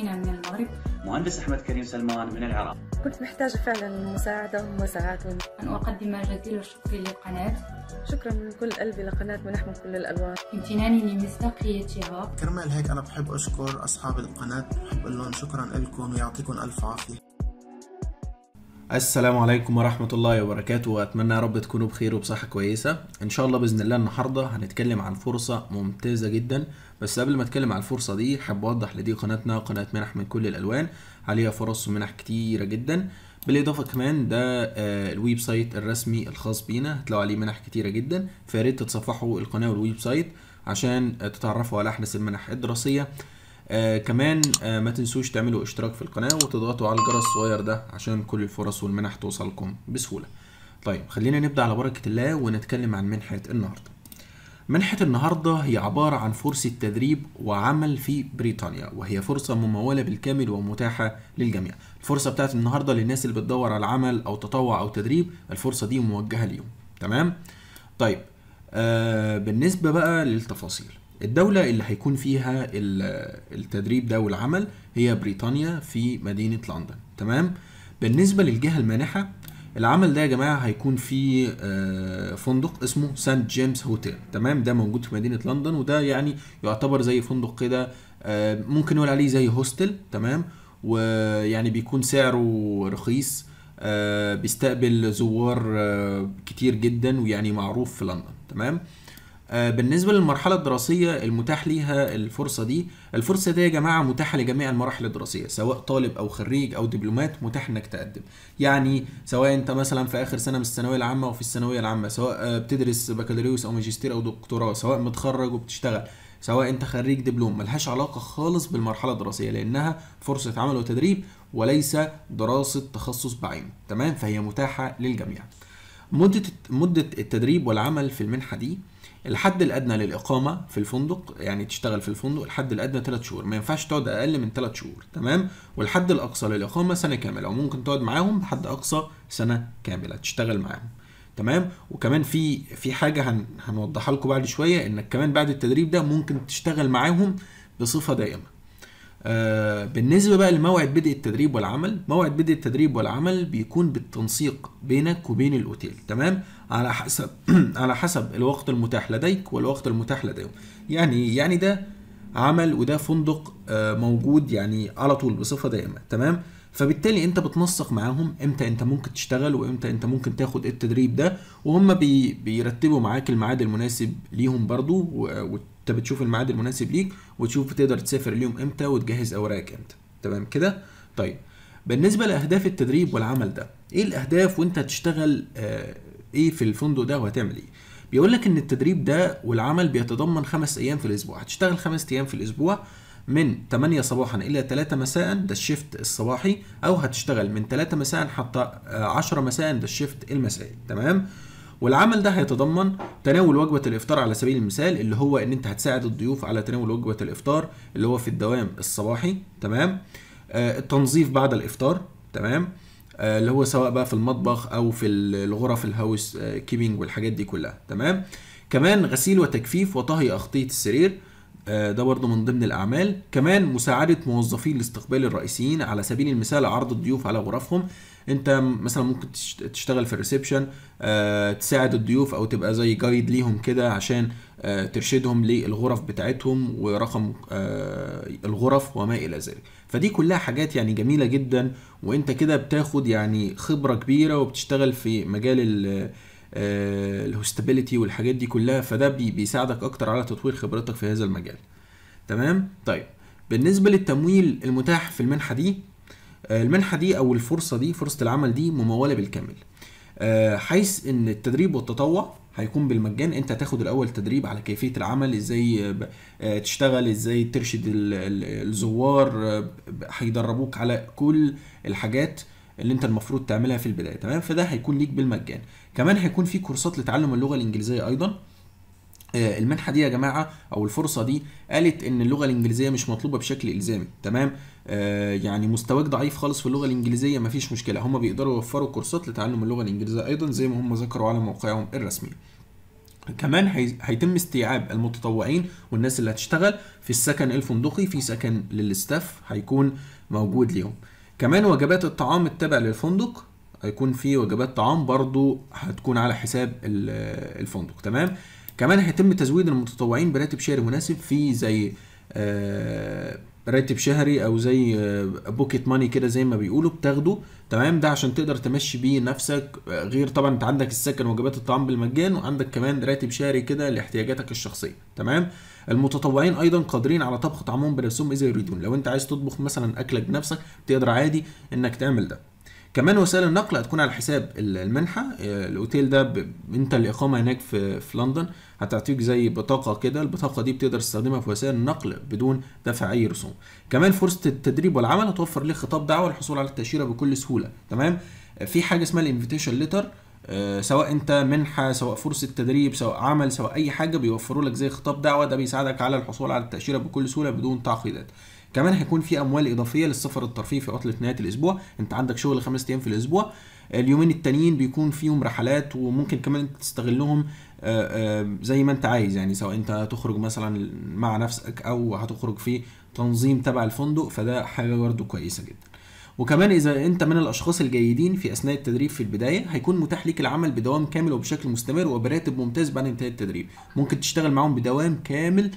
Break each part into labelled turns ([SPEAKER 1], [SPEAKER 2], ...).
[SPEAKER 1] أخينا من المغرب.
[SPEAKER 2] مهندس أحمد كريم سلمان من العراق.
[SPEAKER 3] كنت محتاجة فعلا مساعدة ومساعات.
[SPEAKER 1] أن أقدم جزيل الشكر للقناة.
[SPEAKER 3] شكرا من كل قلبي لقناة منح من كل الألوان.
[SPEAKER 1] امتناني لمصداقيتها
[SPEAKER 4] كرمال هيك أنا بحب أشكر أصحاب القناة بحب أقول لهم شكرا لكم يعطيكم ألف عافية.
[SPEAKER 5] السلام عليكم ورحمة الله وبركاته. وأتمنى يا رب تكونوا بخير وبصحة كويسة. إن شاء الله بإذن الله النهاردة هنتكلم عن فرصة ممتازة جدا. بس قبل ما أتكلم عن الفرصة دي حابب أوضح لدي قناتنا قناة منح من كل الألوان. عليها فرص ومنح كتيرة جدا. بالإضافة كمان ده آه، ال website الرسمي الخاص بينا. هتلاقوا عليه منح كتيرة جدا. فياريت تتصفحوا القناة وال website عشان تتعرفوا على أحدث المنح الدراسية. آه كمان آه ما تنسوش تعملوا اشتراك في القناة وتضغطوا على الجرس الصغير ده عشان كل الفرص والمنح توصلكم بسهولة. طيب خلينا نبدأ على بركة الله ونتكلم عن منحة النهاردة. منحة النهاردة هي عبارة عن فرصة تدريب وعمل في بريطانيا وهي فرصة ممولة بالكامل ومتاحة للجميع. الفرصة بتاعت النهاردة للناس اللي بتدور على عمل أو تطوع أو تدريب الفرصة دي موجهة ليهم. تمام؟ طيب آه بالنسبة بقى للتفاصيل. الدولة اللي هيكون فيها ال- التدريب ده والعمل هي بريطانيا في مدينة لندن. تمام؟ بالنسبة للجهة المانحة العمل ده يا جماعة هيكون في آه، فندق اسمه سانت جيمس هوتيل. تمام؟ ده موجود في مدينة لندن وده يعني يعتبر زي فندق كده آه، ممكن نقول عليه زي هوستل. تمام؟ ويعني بيكون سعره رخيص آه، بيستقبل زوار كتير جدا ويعني معروف في لندن. تمام؟ بالنسبة للمرحلة الدراسية المتاح ليها الفرصة دي الفرصة دي يا جماعة متاحة لجميع المراحل الدراسية سواء طالب أو خريج أو دبلومات متاح إنك تقدم. يعني سواء أنت مثلا في آخر سنة من الثانوية العامة أو في الثانوية العامة سواء آه، بتدرس بكالوريوس أو ماجستير أو دكتوراه سواء متخرج وبتشتغل سواء أنت خريج دبلوم ملهاش علاقة خالص بالمرحلة الدراسية لأنها فرصة عمل وتدريب وليس دراسة تخصص بعينه. تمام؟ فهي متاحة للجميع. مدة مدة التدريب والعمل في المنحة دي الحد الأدنى للإقامة في الفندق يعني تشتغل في الفندق الحد الأدنى 3 شهور ما ينفعش تقعد أقل من 3 شهور تمام؟ والحد الأقصى للإقامة سنة كاملة وممكن تقعد معاهم بحد أقصى سنة كاملة تشتغل معاهم تمام؟ وكمان في في حاجة هن هنوضحها لكم بعد شوية إنك كمان بعد التدريب ده ممكن تشتغل معاهم بصفة دائمة. آه، بالنسبة بقى لموعد بدء التدريب والعمل موعد بدء التدريب والعمل بيكون بالتنسيق بينك وبين الأوتيل تمام؟ على حسب على حسب الوقت المتاح لديك والوقت المتاح لديهم. يعني يعني ده عمل وده فندق آه، موجود يعني على طول بصفة دائمة تمام؟ فبالتالي انت بتنسق معاهم إمتى انت ممكن تشتغل وامتى انت ممكن تاخد التدريب ده وهم بي بيرتبوا معاك الميعاد المناسب ليهم برضو وانت بتشوف الميعاد المناسب ليك وتشوف تقدر تسافر اليوم إمتى وتجهز اوراقك إمتى. تمام كده؟ طيب بالنسبة لأهداف التدريب والعمل ده إيه الأهداف وانت هتشتغل آه إيه في الفندق ده وهتعمل إيه؟ بيقول لك ان التدريب ده والعمل بيتضمن خمس أيام في الأسبوع هتشتغل خمس أيام في الأسبوع من 8 صباحا إلى 3 مساء ده الشيفت الصباحي. أو هتشتغل من 3 مساء حتى آه، 10 مساء ده الشيفت المسائي. تمام؟ والعمل ده هيتضمن تناول وجبة الإفطار على سبيل المثال اللي هو إن أنت هتساعد الضيوف على تناول وجبة الإفطار اللي هو في الدوام الصباحي. تمام؟ آه التنظيف بعد الإفطار. تمام؟ آه اللي هو سواء بقى في المطبخ أو في الغرف ال house آه keeping والحاجات دي كلها. تمام؟ كمان غسيل وتجفيف وطهي أغطية السرير. آه، ده برضه من ضمن الأعمال. كمان مساعدة موظفي الاستقبال الرئيسيين على سبيل المثال عرض الضيوف على غرفهم. انت مثلا ممكن تشت- تشتغل في ال reception آه، تساعد الضيوف أو تبقى زي guide ليهم كده عشان آه، ترشدهم للغرف بتاعتهم ورقم آه، الغرف وما إلى ذلك. فدي كلها حاجات يعني جميلة جدا وانت كده بتاخد يعني خبرة كبيرة وبتشتغل في مجال ال ال hospitality والحاجات دي كلها فده بي- بيساعدك أكتر على تطوير خبرتك في هذا المجال. تمام؟ طيب بالنسبة للتمويل المتاح في المنحة دي آه، المنحة دي أو الفرصة دي فرصة العمل دي ممولة بالكامل. آه، حيث إن التدريب والتطوع هيكون بالمجان أنت هتاخد الأول تدريب على كيفية العمل إزاي آه، آه، تشتغل إزاي ترشد ال- ال- الزوار آه، هيدربوك على كل الحاجات. اللي انت المفروض تعملها في البداية تمام؟ فده هيكون ليك بالمجان. كمان هيكون في كورسات لتعلم اللغة الإنجليزية أيضا. آه، المنحة دي يا جماعة أو الفرصة دي قالت إن اللغة الإنجليزية مش مطلوبة بشكل إلزامي تمام؟ آه، يعني مستواك ضعيف خالص في اللغة الإنجليزية مفيش مشكلة. هم بيقدروا يوفروا كورسات لتعلم اللغة الإنجليزية أيضا زي ما هم ذكروا على موقعهم الرسمي. كمان هي- هيتم استيعاب المتطوعين والناس اللي هتشتغل في السكن الفندقي في سكن للاستاف هيكون موجود ليهم. كمان وجبات الطعام التابع للفندق هيكون في وجبات طعام برضو هتكون على حساب ال- الفندق تمام؟ كمان هيتم تزويد المتطوعين براتب شهري مناسب في زي آه، راتب شهري أو زي بوكيت ماني كده زي ما بيقولوا بتاخده. تمام؟ ده عشان تقدر تمشي بيه نفسك. آه، غير طبعا أنت عندك السكن وجبات الطعام بالمجان وعندك كمان راتب شهري كده لاحتياجاتك الشخصية. تمام؟ المتطوعين أيضا قادرين على طبخ طعامهم بنفسهم اذا يريدون. لو أنت عايز تطبخ مثلا أكلك بنفسك تقدر عادي إنك تعمل ده. كمان وسائل النقل هتكون على حساب ال- المنحة. آه، الأوتيل ده ب... أنت الإقامة هناك في في لندن هتعطيك زي بطاقة كده. البطاقة دي بتقدر تستخدمها في وسائل النقل بدون دفع أي رسوم. كمان فرصة التدريب والعمل هتوفر لك خطاب دعوة للحصول على التأشيرة بكل سهولة. تمام؟ آه، في حاجة اسمها ال invitation letter. سواء أنت منحة سواء فرصة تدريب سواء عمل سواء أي حاجة بيوفروا لك زي خطاب دعوة. ده بيساعدك على الحصول على التأشيرة بكل سهولة بدون تعقيدات. كمان هيكون في اموال اضافيه للسفر الترفيهي في عطله نهايه الأسبوع. انت عندك شغل خمس أيام في الأسبوع. اليومين التانيين بيكون فيهم رحلات وممكن كمان تستغلهم آه، آه، زي ما انت عايز. يعني سواء انت هتخرج مثلا مع نفسك أو هتخرج في تنظيم تبع الفندق فده حاجة برضه كويسة جدا. وكمان إذا أنت من الأشخاص الجيدين في أثناء التدريب في البداية هيكون متاح ليك العمل بدوام كامل وبشكل مستمر وبراتب ممتاز بعد انتهاء التدريب. ممكن تشتغل معاهم بدوام كامل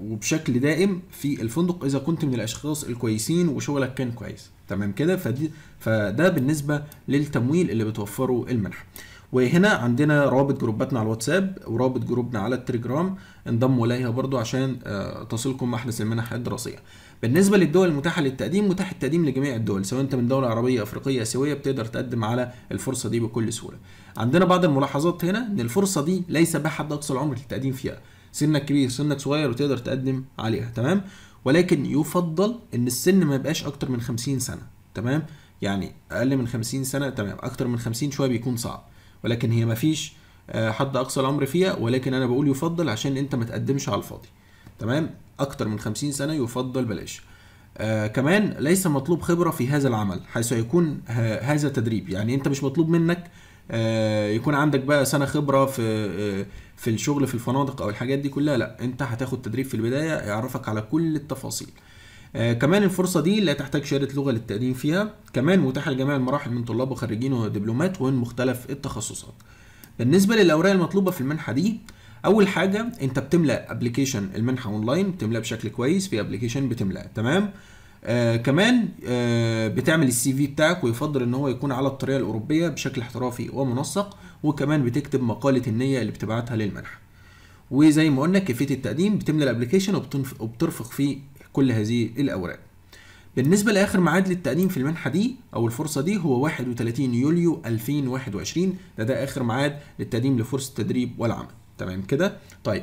[SPEAKER 5] وبشكل دائم في الفندق إذا كنت من الأشخاص الكويسين وشغلك كان كويس. تمام كده؟ فدي فده بالنسبة للتمويل اللي بتوفره المنحه وهنا عندنا روابط جروباتنا على الواتساب ورابط جروبنا على التليجرام. انضموا إليها برضو عشان آه، تصلكم أحدث المنح الدراسية. بالنسبة للدول المتاحة للتقديم متاح التقديم لجميع الدول سواء انت من دولة عربية أفريقية آسيوية بتقدر تقدم على الفرصة دي بكل سهولة. عندنا بعض الملاحظات هنا إن الفرصة دي ليس بها حد أقصى العمر للتقديم فيها. سنك كبير سنك صغير وتقدر تقدم عليها تمام؟ ولكن يفضل إن السن ما يبقاش أكتر من 50 سنة تمام؟ يعني أقل من 50 سنة تمام أكتر من 50 شوية بيكون صعب. ولكن هي ما فيش آه، حد أقصى العمر فيها ولكن أنا بقول يفضل عشان أنت ما تقدمش على الفاضي تمام؟ أكتر من 50 سنة يفضل بلاش. آه كمان ليس مطلوب خبرة في هذا العمل حيث يكون هذا تدريب. يعني أنت مش مطلوب منك يكون عندك بقى سنة خبرة في آه في الشغل في الفنادق أو الحاجات دي كلها لا أنت هتاخد تدريب في البداية يعرفك على كل التفاصيل. آه كمان الفرصة دي لا تحتاج شهادة لغة للتقديم فيها كمان متاحة لجميع المراحل من طلاب وخريجين ودبلومات ومن مختلف التخصصات. بالنسبة للأوراق المطلوبة في المنحة دي أول حاجة أنت بتملأ application المنحة أونلاين بتملأ بشكل كويس في application بتملأ تمام؟ آه كمان آه بتعمل ال CV بتاعك ويفضل إن هو يكون على الطريقة الأوروبية بشكل احترافي ومنسق وكمان بتكتب مقالة النية اللي بتبعتها للمنحه وزي ما قلنا كيفية التقديم بتملى ال application وبترفق فيه كل هذه الأوراق. بالنسبة لآخر ميعاد للتقديم في المنحة دي أو الفرصة دي هو 31 يوليو 2021 ده ده آخر ميعاد للتقديم لفرصة التدريب والعمل. تمام كده؟ طيب.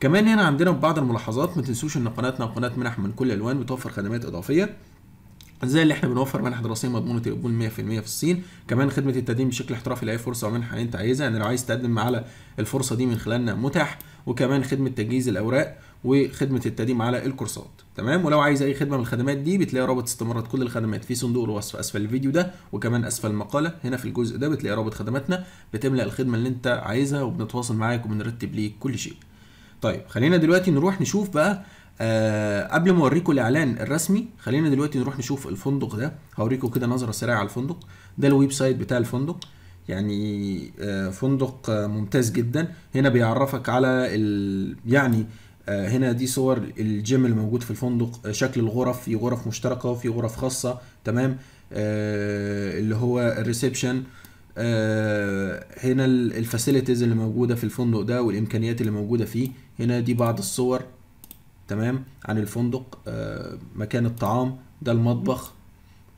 [SPEAKER 5] كمان هنا عندنا بعض الملاحظات ما تنسوش إن قناتنا قناه منح من كل الالوان بتوفر خدمات إضافية زي اللي إحنا بنوفر منح دراسية مضمونة القبول 100% في الصين كمان خدمة التقديم بشكل احترافي لأي فرصة أو منحة أنت عايزها يعني لو عايز تقدم على الفرصة دي من خلالنا متاح وكمان خدمة تجهيز الأوراق وخدمة التقديم على الكورسات. تمام؟ ولو عايز أي خدمة من الخدمات دي بتلاقي رابط استمارات كل الخدمات في صندوق الوصف أسفل الفيديو ده وكمان أسفل المقالة. هنا في الجزء ده بتلاقي رابط خدماتنا بتملأ الخدمة اللي أنت عايزها وبنتواصل معاك وبنرتب ليك كل شيء. طيب خلينا دلوقتي نروح نشوف بقى آه قبل ما اوريكم الإعلان الرسمي خلينا دلوقتي نروح نشوف الفندق ده. هوريكم كده نظرة سريعة على الفندق. ده ال website بتاع الفندق. يعني آه فندق آه ممتاز جدا. هنا بيعرفك على ال يعني آه هنا دي صور الجيم اللي موجود في الفندق. آه شكل الغرف في غرف مشتركة وفي غرف خاصة تمام؟ آه اللي هو ال reception. هنا ال facilities اللي موجودة في الفندق ده والإمكانيات اللي موجودة فيه. هنا دي بعض الصور تمام عن الفندق آه، مكان الطعام ده المطبخ.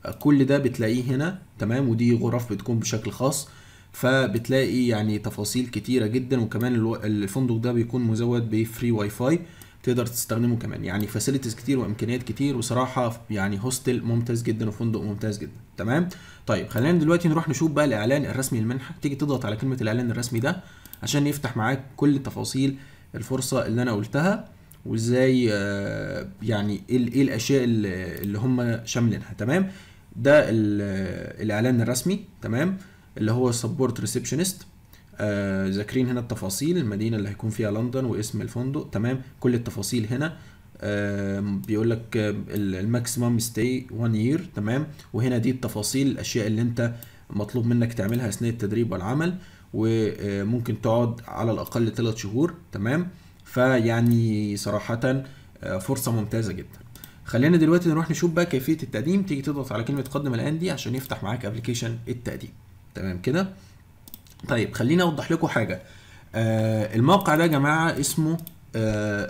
[SPEAKER 5] آه، كل ده بتلاقيه هنا تمام ودي غرف بتكون بشكل خاص. فبتلاقي يعني تفاصيل كتيرة جدا وكمان الفندق ده بيكون مزود ب free Wi-Fi تقدر تستخدمه كمان. يعني facilities كتير وإمكانيات كتير وصراحة يعني hostel ممتاز جدا وفندق ممتاز جدا. تمام؟ طيب خلينا دلوقتي نروح نشوف بقى الإعلان الرسمي للمنحة. تيجي تضغط على كلمة الإعلان الرسمي ده عشان يفتح معاك كل تفاصيل الفرصة اللي أنا قلتها وإزاي آه، يعني إيه إيه الأشياء اللي هم شاملينها. تمام؟ ده ال- الإعلان الرسمي. تمام؟ اللي هو support receptionist ذاكرين هنا التفاصيل المدينة اللي هيكون فيها لندن واسم الفندق. تمام؟ كل التفاصيل هنا. بيقول لك ال maximum stay 1 year تمام؟ وهنا دي التفاصيل الأشياء اللي أنت مطلوب منك تعملها أثناء التدريب والعمل. وممكن تقعد على الأقل 3 شهور. تمام؟ فيعني صراحة آه، فرصة ممتازة جدا. خلينا دلوقتي نروح نشوف بقى كيفية التقديم. تيجي تضغط على كلمة قدم الآن دي عشان يفتح معاك application التقديم. تمام كده؟ طيب خليني أوضح لكم حاجة. آه الموقع ده يا جماعة اسمه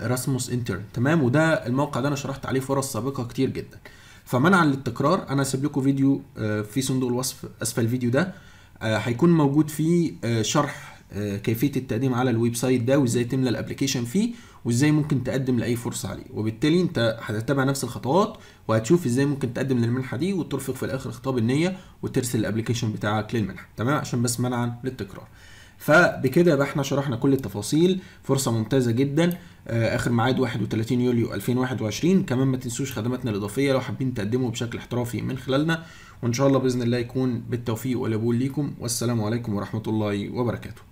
[SPEAKER 5] Erasmus Intern تمام؟ وده الموقع ده أنا شرحت عليه فرص سابقة كتير جدا. فمنعا للتكرار أنا هسيب لكم فيديو آه في صندوق الوصف أسفل الفيديو ده. آه هيكون موجود فيه آه شرح آه كيفية التقديم على ال website ده وإزاي تملى ال application فيه. وازاي ممكن تقدم لأي فرصة عليه. وبالتالي انت هتتبع نفس الخطوات وهتشوف إزاي ممكن تقدم للمنحة دي وترفق في الآخر خطاب النية وترسل ال application بتاعك للمنحة. تمام؟ عشان بس منعا للتكرار. فبكده يبقى إحنا شرحنا كل التفاصيل. فرصة ممتازة جدا. آه، آخر ميعاد 31 يوليو 2021 كمان ما تنسوش خدماتنا الإضافية لو حابين تقدموا بشكل احترافي من خلالنا. وإن شاء الله بإذن الله يكون بالتوفيق والقبول ليكم. والسلام عليكم ورحمة الله وبركاته.